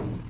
Mm-hmm.